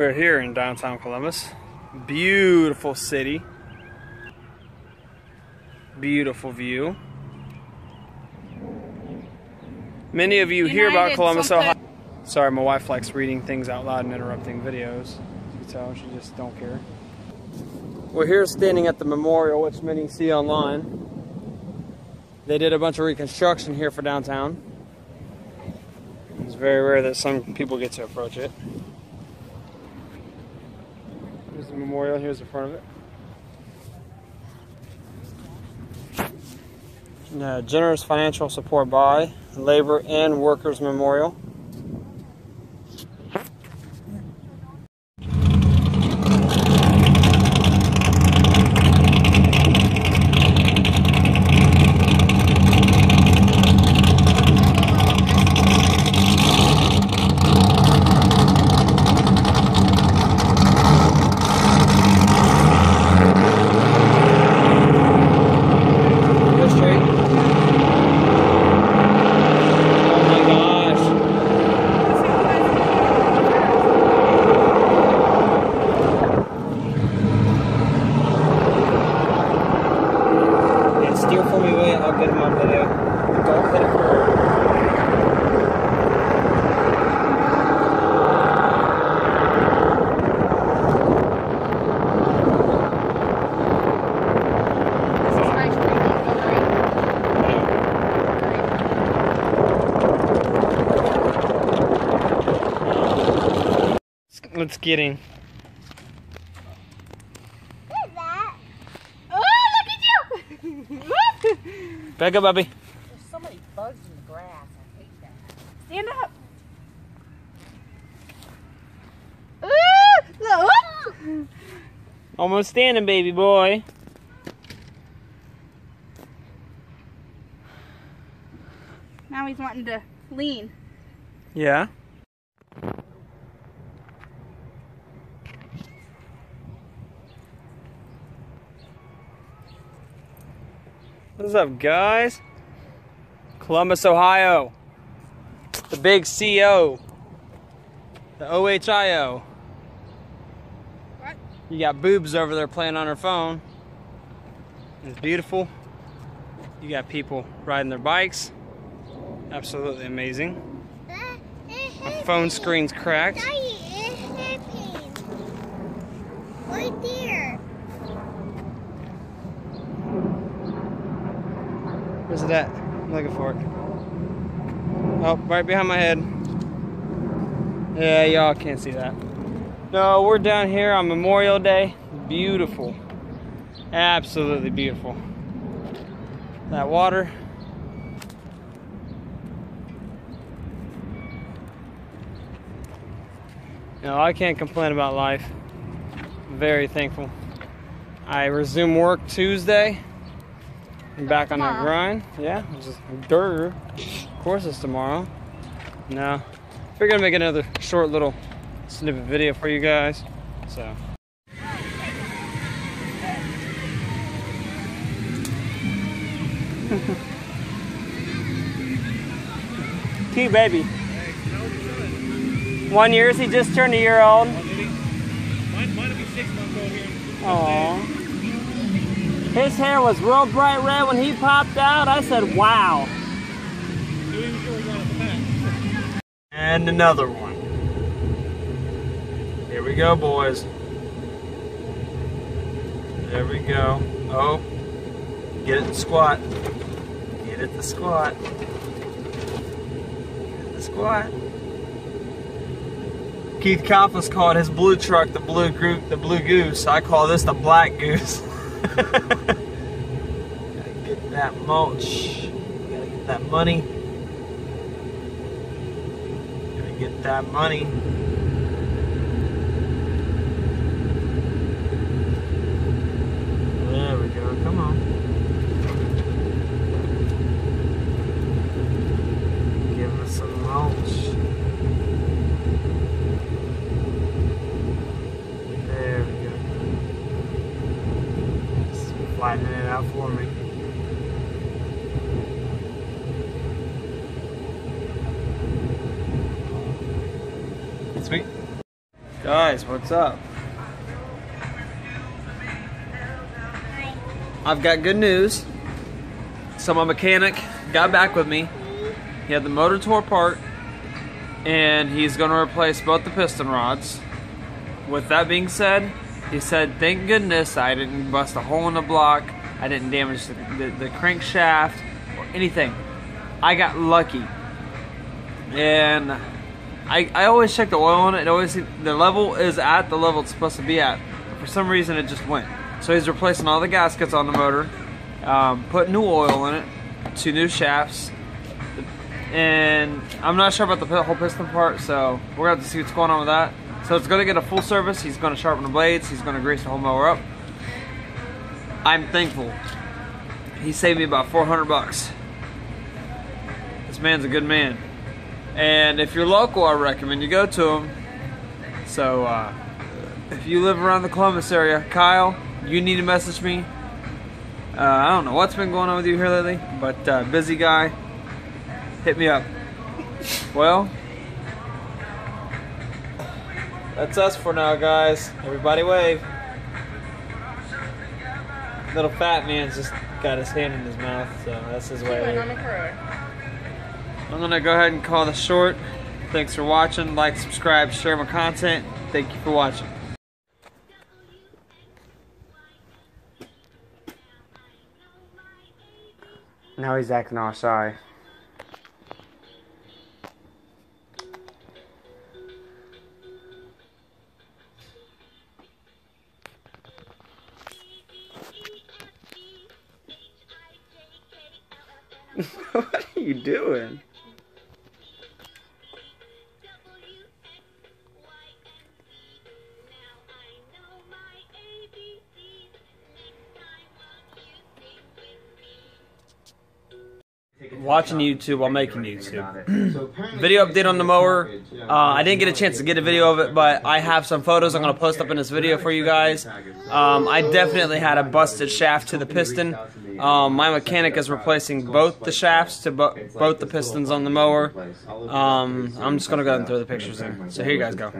We're here in downtown Columbus. Beautiful city. Beautiful view. Many of you hear about United Columbus, Ohio. Sorry, my wife likes reading things out loud and interrupting videos. You can tell she just don't care. We're here standing at the memorial, which many see online. They did a bunch of reconstruction here for downtown. It's very rare that some people get to approach it. Here's the memorial, here's the front of it. Uh, generous financial support by Labor and Workers Memorial. Go straight. Oh my gosh. Yeah, steer for me, will you? I'll get him on video. Don't hit it. This is nice drinking, Hillary. Let's get in. Oh, look at you! Back up, Bubby. There's so many bugs in the grass. I hate that. Stand up. Ooh, look. Almost standing, baby boy. Now he's wanting to lean. Yeah. What's up, guys? Columbus, Ohio. The big CO. The OHIO. What? You got boobs over there playing on her phone. It's beautiful. You got people riding their bikes. Absolutely amazing. My phone screen's cracked. Right there. Where's it at? I'm looking for it. Oh, right behind my head. Yeah, y'all can't see that. No, we're down here on Memorial Day. Beautiful. Absolutely beautiful. That water. No, I can't complain about life. Very thankful. I resume work Tuesday. I'm back on that Tomorrow. grind. Yeah, it's just dirt. Of course it's tomorrow. Now, We're gonna make another short little snippet video for you guys. So Cute baby. One year, he just turned a year old. Mine, mine will be six months old here. Aww. His hair was real bright red when he popped out. I said, wow. And another one. Here we go, boys. There we go. Oh, get it to squat. Get it to squat. Get it to squat. Keith Kalfas called his blue truck the blue group, the blue goose. I call this the black goose. Gotta get that mulch. Gotta get that money. Gotta get that money. There we go. Come on. Give us some mulch. There we go. Just flattening it out for me. Sweet. Guys, what's up? I've got good news. So my mechanic got back with me. He had the motor tore apart and he's going to replace both the piston rods. With that being said, he said, thank goodness I didn't bust a hole in the block. I didn't damage the, the, the crankshaft or anything. I got lucky. And I, I always check the oil on it. It always the level is at the level it's supposed to be at. But for some reason, it just went. So he's replacing all the gaskets on the motor, um, put new oil in it, two new shafts, and I'm not sure about the whole piston part. So we're gonna have to see what's going on with that. So it's gonna get a full service. He's gonna sharpen the blades. He's gonna grease the whole mower up. I'm thankful. He saved me about 400 bucks. This man's a good man. And if you're local, I recommend you go to them. So, uh, if you live around the Columbus area, Kyle, you need to message me. Uh, I don't know what's been going on with you here lately, but uh, busy guy, hit me up. Well, that's us for now, guys. Everybody wave. Little fat man's just got his hand in his mouth, so that's his way. I'm gonna go ahead and call this short. Thanks for watching. Like, subscribe, share my content. Thank you for watching. Now he's acting all shy. what are you doing? Watching YouTube while making YouTube. video update on the mower. Uh, I didn't get a chance to get a video of it, but I have some photos I'm going to post up in this video for you guys. Um, I definitely had a busted shaft to the piston. Um, my mechanic is replacing both the shafts to bo both the pistons on the mower. Um, I'm just going to go ahead and throw the pictures in. So here you guys go.